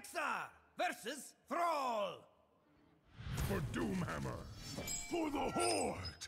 Rexar versus Thrall. For Doomhammer! For the Horde!